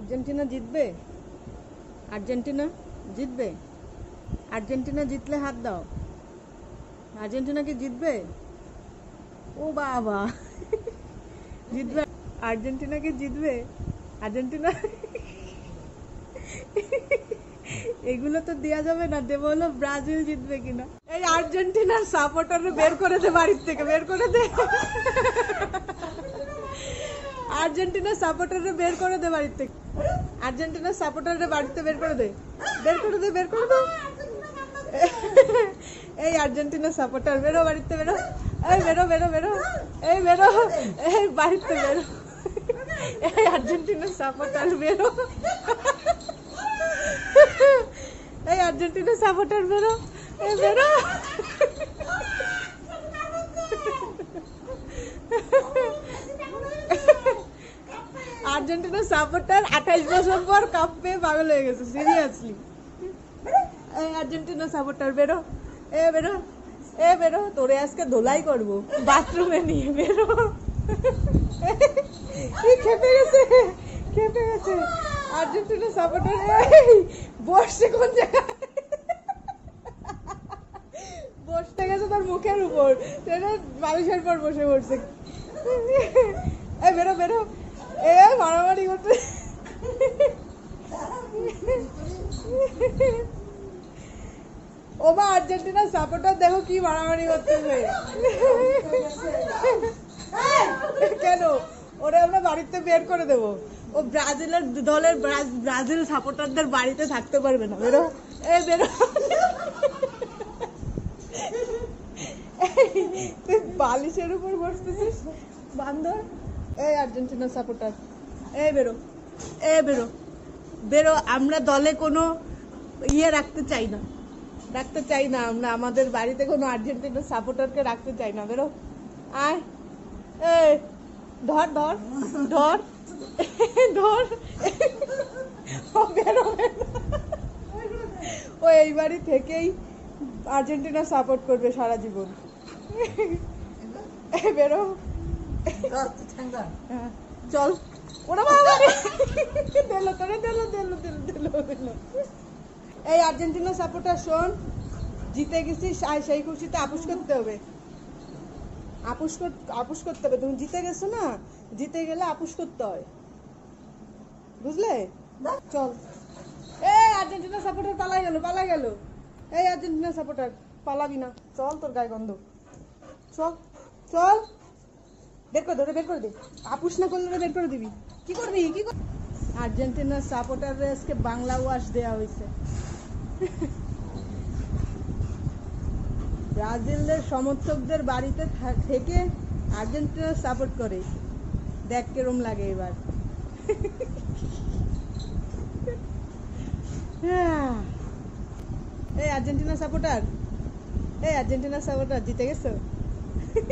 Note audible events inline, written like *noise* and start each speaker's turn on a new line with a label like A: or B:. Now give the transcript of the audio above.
A: Argentina জিতবে? Argentina জিতবে? Argentina জিতলে হাত দাও। আর্জেন্টিনা কি জিতবে? ও বাবা। জিতবে। আর্জেন্টিনা কি জিতবে? আর্জেন্টিনা এগুলো তো দেওয়া যাবে না, দেবো হলো ব্রাজিল জিতবে কিনা। এই আর্জেন্টিনার সাপোর্টার বের করে দে বাড়ির থেকে, বের করে দে। আর্জেন্টিনার সাপোর্টারে বের করে দে বাড়ির থেকে। আর্জেন্টিনার সাপোর্টারে বাড়িতে বের করে দে। বের করে দে বের করে দে। এই আর্জেন্টিনার সাপোর্টার বেরো বাড়িতে বেরো। এই বেরো বেরো বেরো। এই বেরো। এই বাড়িতে বেরো। এই আর্জেন্টিনার সাপোর্টার বেরো। এই আর্জেন্টিনার সাপোর্টার বেরো। এই বেরো। আর্জেন্টিনার সাপোর্টার আঠাইশ বছর পর কাপ পেয়ে পাগল হয়ে গেছে সিরিয়াসলি এই আর্জেন্টিনার সাপোর্টার বেরো। এ বেরো। এ, বেরো। তোরে আজকে ধোলাই করব। বাথরুমে নিয়ে বেরো। খেপে গেছে খেপে গেছে। আর্জেন্টিনার সাপোর্টার বসছে কোন জায়গায়? বসতে গেছে তার মুখের উপর। সেটা মানুষের পর বসে পড়ছে। এ, বেরো বেরো। এ, মারামারি করতে। ও মা, আর্জেন্টিনার সাপোর্টার দেখো কি মারামারি করতেছে কেন? ওরা আমরা বাড়িতে বের করে দেবো। ও ব্রাজিলের দলের ব্রাজিল সাপোর্টারদের বাড়িতে থাকতে পারবে না। বেরো। এ, বেরো। তুই বালিশের উপর বসতেছিস? বান্দর। এই আর্জেন্টিনা সাপোর্টার। এ বেরো এ বেরো। বেরো, আমরা দলে কোনো ইয়ে রাখতে চাই না। রাখতে চাই না আমরা, আমাদের বাড়িতে কোনো আর্জেন্টিনার সাপোর্টারকে রাখতে চাই না। বেরো, আয়। এ, ধর ধর ধর। ধর। বেরো। ও এই বাড়ি থেকেই আর্জেন্টিনা সাপোর্ট করবে সারা জীবন। বেরো। চল। ওরা বাবা রে। তোরে দিলো দিলো দিলো দিলো দিলো। এই আর্জেন্টিনা সাপোর্টার শোন জিতে গেছিস সেই খুশিতে আপুস করতে হবে। আপুস আপুস করতে হবে। তুমি জিতে গেছো না? জিতে গেলে আপুস করতে হয়। বুঝলে? চল। এই আর্জেন্টিনা সাপোর্টার পালাই গেল পালাই গেল। এই আর্জেন্টিনা সাপোর্টার পালাবি না। চল তোর গায়ে গন্ধ। চল চল। বের করে ওরে বের করে দে। আপুস না করলে বের করে দিবি। কি করবি? কি আর্জেন্টিনার সাপোর্টাররে আজকে বাংলা ওয়াশ দেওয়া হয়েছে *laughs* ব্রাজিলের সমর্থকদের বাড়িতে থেকে আর্জেন্টিনা সাপোর্ট করে। দেখ কেরম লাগে এবার। *laughs* হ্যাঁ। এই আর্জেন্টিনা সাপোর্টার। এই আর্জেন্টিনা সাপোর্টার, জিতে গেছো? *laughs*